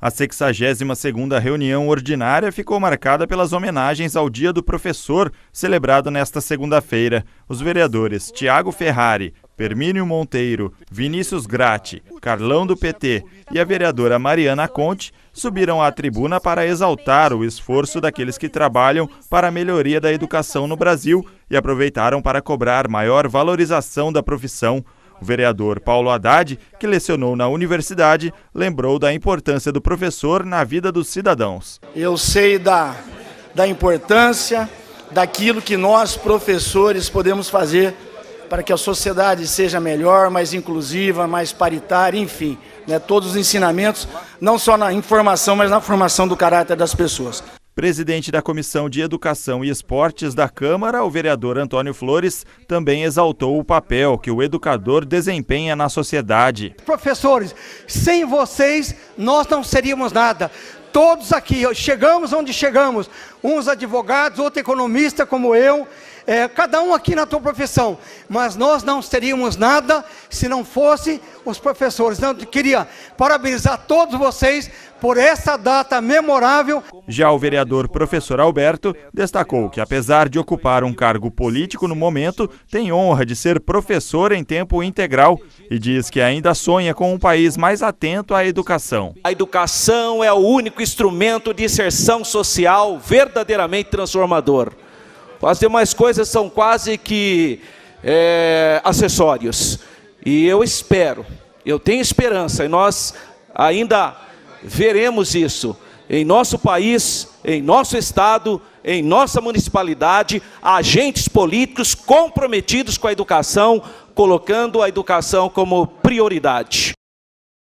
A 62ª reunião ordinária ficou marcada pelas homenagens ao Dia do Professor, celebrado nesta segunda-feira. Os vereadores Tiago Ferrari, Permínio Monteiro, Vinícius Gratti, Carlão do PT e a vereadora Mariana Conte subiram à tribuna para exaltar o esforço daqueles que trabalham para a melhoria da educação no Brasil e aproveitaram para cobrar maior valorização da profissão. O vereador Paulo Haddad, que lecionou na universidade, lembrou da importância do professor na vida dos cidadãos. Eu sei da, da importância daquilo que nós, professores, podemos fazer para que a sociedade seja melhor, mais inclusiva, mais paritária, enfim, né, todos os ensinamentos, não só na informação, mas na formação do caráter das pessoas. Presidente da Comissão de Educação e Esportes da Câmara, o vereador Antônio Flores, também exaltou o papel que o educador desempenha na sociedade. Professores, sem vocês nós não seríamos nada. Todos aqui chegamos onde chegamos, uns advogados, outro economista como eu, é, cada um aqui na tua profissão, mas nós não teríamos nada se não fosse os professores. Então, eu queria parabenizar todos vocês por essa data memorável. Já o vereador professor Alberto destacou que, apesar de ocupar um cargo político no momento, tem honra de ser professor em tempo integral e diz que ainda sonha com um país mais atento à educação. A educação é o único instrumento de inserção social verdadeiramente transformador. As demais coisas são quase que é, acessórios. E eu espero, eu tenho esperança, e nós ainda veremos isso em nosso país, em nosso estado, em nossa municipalidade, agentes políticos comprometidos com a educação, colocando a educação como prioridade.